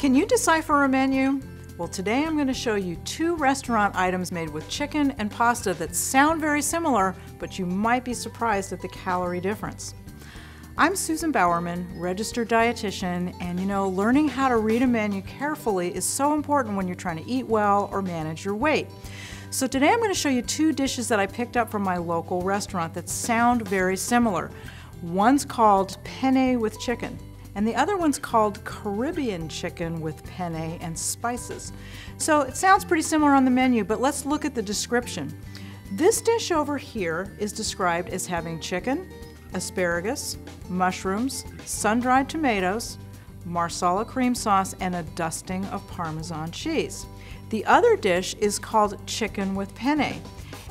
Can you decipher a menu? Well, today I'm going to show you two restaurant items made with chicken and pasta that sound very similar, but you might be surprised at the calorie difference. I'm Susan Bowerman, registered dietitian, and you know, learning how to read a menu carefully is so important when you're trying to eat well or manage your weight. So today I'm going to show you two dishes that I picked up from my local restaurant that sound very similar. One's called penne with chicken, and the other one's called Caribbean chicken with penne and spices. So it sounds pretty similar on the menu, but let's look at the description. This dish over here is described as having chicken, asparagus, mushrooms, sun-dried tomatoes, marsala cream sauce, and a dusting of Parmesan cheese. The other dish is called chicken with penne,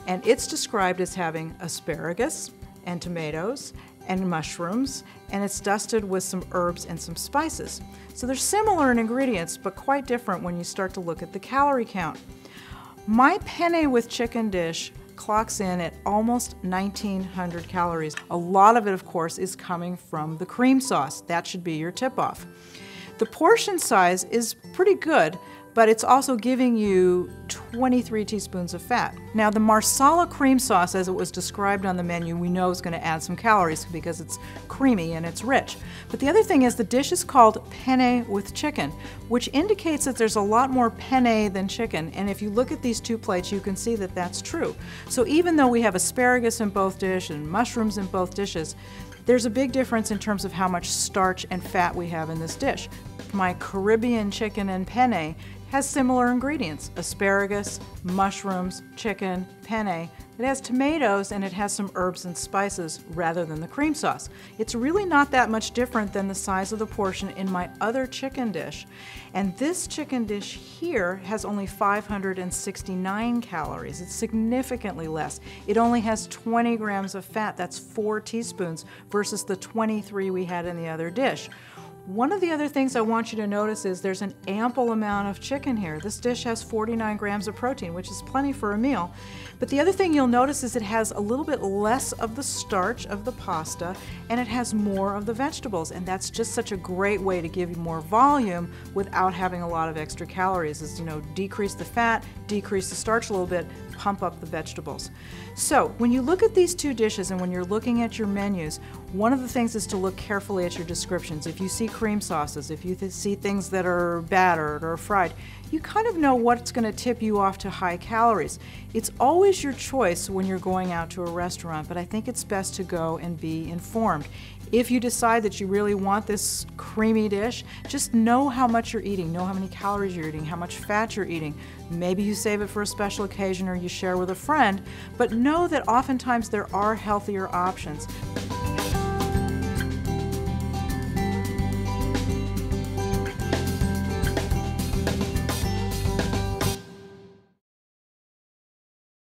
and it's described as having asparagus and tomatoes and mushrooms, and it's dusted with some herbs and some spices. So they're similar in ingredients, but quite different when you start to look at the calorie count. My penne with chicken dish clocks in at almost 1900 calories. A lot of it, of course, is coming from the cream sauce. That should be your tip off. The portion size is pretty good, but it's also giving you 23 teaspoons of fat. Now the Marsala cream sauce, as it was described on the menu, we know is going to add some calories because it's creamy and it's rich. But the other thing is the dish is called penne with chicken, which indicates that there's a lot more penne than chicken. And if you look at these two plates, you can see that that's true. So even though we have asparagus in both dishes and mushrooms in both dishes, there's a big difference in terms of how much starch and fat we have in this dish. My Caribbean chicken and penne has similar ingredients asparagus, mushrooms, chicken, penne. It has tomatoes and it has some herbs and spices rather than the cream sauce. It's really not that much different than the size of the portion in my other chicken dish. And this chicken dish here has only 569 calories. It's significantly less. It only has 20 grams of fat. That's four teaspoons versus the 23 we had in the other dish. One of the other things I want you to notice is there's an ample amount of chicken here. This dish has 49 grams of protein, which is plenty for a meal. But the other thing you'll notice is it has a little bit less of the starch of the pasta and it has more of the vegetables. And that's just such a great way to give you more volume without having a lot of extra calories is, you know, decrease the fat, decrease the starch a little bit, pump up the vegetables. So when you look at these two dishes and when you're looking at your menus, one of the things is to look carefully at your descriptions. If you see cream sauces, if you see things that are battered or fried, you kind of know what's going to tip you off to high calories. It's always your choice when you're going out to a restaurant, but I think it's best to go and be informed. If you decide that you really want this creamy dish, just know how much you're eating, know how many calories you're eating, how much fat you're eating. Maybe you save it for a special occasion or you share with a friend, but know that oftentimes there are healthier options.